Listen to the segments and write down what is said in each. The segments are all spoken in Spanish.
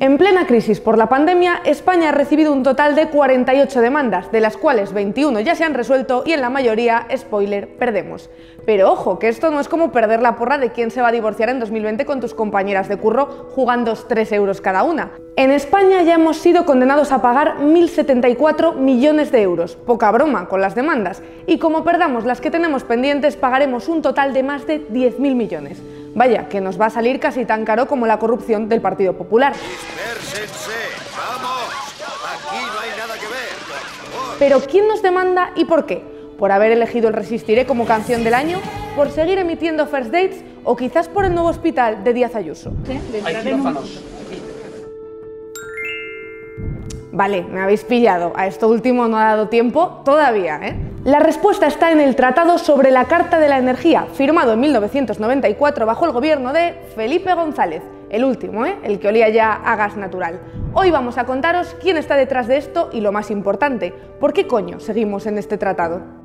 En plena crisis por la pandemia, España ha recibido un total de 48 demandas, de las cuales 21 ya se han resuelto y en la mayoría, spoiler, perdemos. Pero ojo, que esto no es como perder la porra de quién se va a divorciar en 2020 con tus compañeras de curro jugando 3 euros cada una. En España ya hemos sido condenados a pagar 1.074 millones de euros, poca broma con las demandas, y como perdamos las que tenemos pendientes pagaremos un total de más de 10.000 millones. Vaya, que nos va a salir casi tan caro como la corrupción del Partido Popular. ¡Vamos! Aquí no hay nada que ver. Pero ¿quién nos demanda y por qué? ¿Por haber elegido el Resistiré como canción del año? ¿Por seguir emitiendo First Dates? ¿O quizás por el nuevo hospital de Díaz Ayuso? Vale, me habéis pillado. A esto último no ha dado tiempo todavía, ¿eh? La respuesta está en el Tratado sobre la Carta de la Energía, firmado en 1994 bajo el gobierno de Felipe González, el último, ¿eh? el que olía ya a gas natural. Hoy vamos a contaros quién está detrás de esto y lo más importante, ¿por qué coño seguimos en este tratado?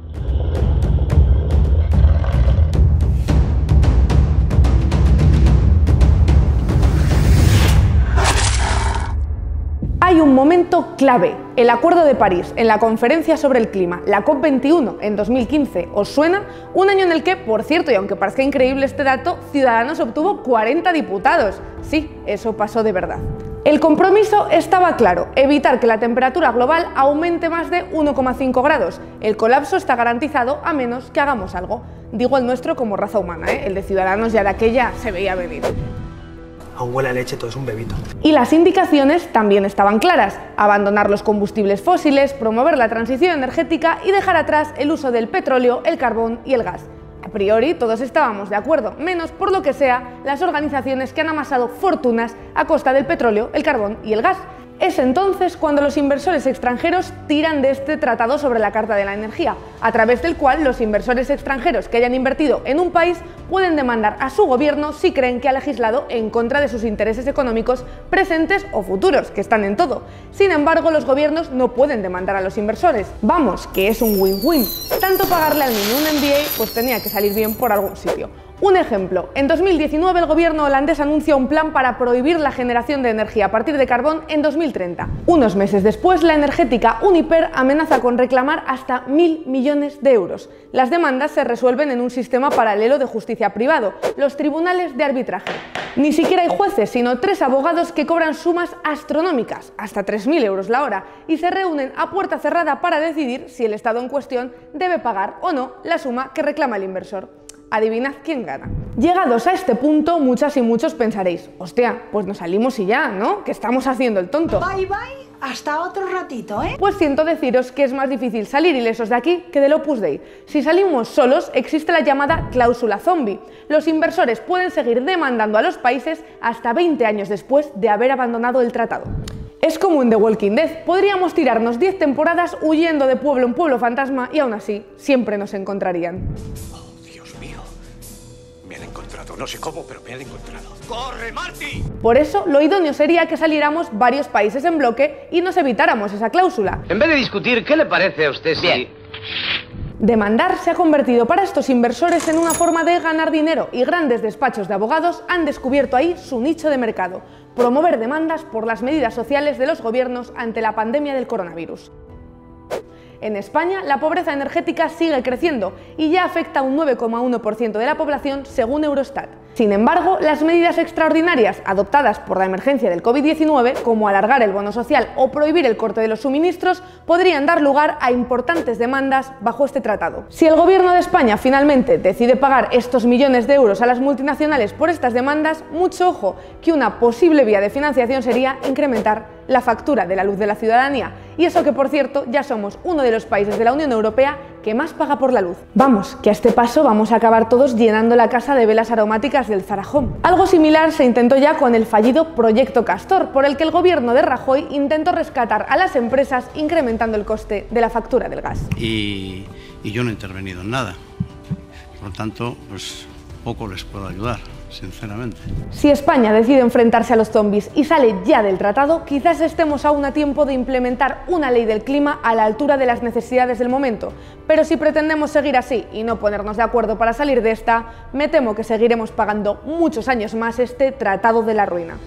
Clave, el Acuerdo de París, en la Conferencia sobre el Clima, la COP21 en 2015. ¿Os suena? Un año en el que, por cierto, y aunque parezca increíble este dato, Ciudadanos obtuvo 40 diputados. Sí, eso pasó de verdad. El compromiso estaba claro, evitar que la temperatura global aumente más de 1,5 grados. El colapso está garantizado a menos que hagamos algo. Digo el nuestro como raza humana, ¿eh? el de Ciudadanos ya de aquella se veía venir aún huele a leche, todo es un bebito. Y las indicaciones también estaban claras, abandonar los combustibles fósiles, promover la transición energética y dejar atrás el uso del petróleo, el carbón y el gas. A priori todos estábamos de acuerdo, menos por lo que sea las organizaciones que han amasado fortunas a costa del petróleo, el carbón y el gas. Es entonces cuando los inversores extranjeros tiran de este tratado sobre la Carta de la Energía, a través del cual los inversores extranjeros que hayan invertido en un país pueden demandar a su gobierno si creen que ha legislado en contra de sus intereses económicos presentes o futuros, que están en todo. Sin embargo, los gobiernos no pueden demandar a los inversores. Vamos, que es un win-win. Tanto pagarle al niño un MBA, pues tenía que salir bien por algún sitio. Un ejemplo, en 2019 el gobierno holandés anuncia un plan para prohibir la generación de energía a partir de carbón en 2030. Unos meses después, la energética Uniper amenaza con reclamar hasta mil millones de euros. Las demandas se resuelven en un sistema paralelo de justicia privado, los tribunales de arbitraje. Ni siquiera hay jueces, sino tres abogados que cobran sumas astronómicas, hasta 3.000 euros la hora, y se reúnen a puerta cerrada para decidir si el Estado en cuestión debe pagar o no la suma que reclama el inversor. Adivinad quién gana. Llegados a este punto, muchas y muchos pensaréis, hostia, pues nos salimos y ya, ¿no? Que estamos haciendo el tonto. Bye bye, hasta otro ratito, ¿eh? Pues siento deciros que es más difícil salir ilesos de aquí que del Opus Dei. Si salimos solos, existe la llamada cláusula zombie. Los inversores pueden seguir demandando a los países hasta 20 años después de haber abandonado el tratado. Es como en The Walking Dead, podríamos tirarnos 10 temporadas huyendo de pueblo en pueblo fantasma y aún así siempre nos encontrarían. No sé cómo, pero me han encontrado. ¡Corre, Marty! Por eso, lo idóneo sería que saliéramos varios países en bloque y nos evitáramos esa cláusula. En vez de discutir, ¿qué le parece a usted si... Demandar se ha convertido para estos inversores en una forma de ganar dinero y grandes despachos de abogados han descubierto ahí su nicho de mercado, promover demandas por las medidas sociales de los gobiernos ante la pandemia del coronavirus. En España, la pobreza energética sigue creciendo y ya afecta a un 9,1% de la población según Eurostat. Sin embargo, las medidas extraordinarias adoptadas por la emergencia del COVID-19, como alargar el bono social o prohibir el corte de los suministros, podrían dar lugar a importantes demandas bajo este tratado. Si el Gobierno de España finalmente decide pagar estos millones de euros a las multinacionales por estas demandas, mucho ojo, que una posible vía de financiación sería incrementar la factura de la luz de la ciudadanía. Y eso que, por cierto, ya somos uno de los países de la Unión Europea que más paga por la luz. Vamos, que a este paso vamos a acabar todos llenando la casa de velas aromáticas del Zarajón. Algo similar se intentó ya con el fallido Proyecto Castor, por el que el gobierno de Rajoy intentó rescatar a las empresas incrementando el coste de la factura del gas. Y, yo no he intervenido en nada. Por tanto, pues poco les puedo ayudar sinceramente. Si España decide enfrentarse a los zombies y sale ya del tratado, quizás estemos aún a tiempo de implementar una ley del clima a la altura de las necesidades del momento. Pero si pretendemos seguir así y no ponernos de acuerdo para salir de esta, me temo que seguiremos pagando muchos años más este tratado de la ruina.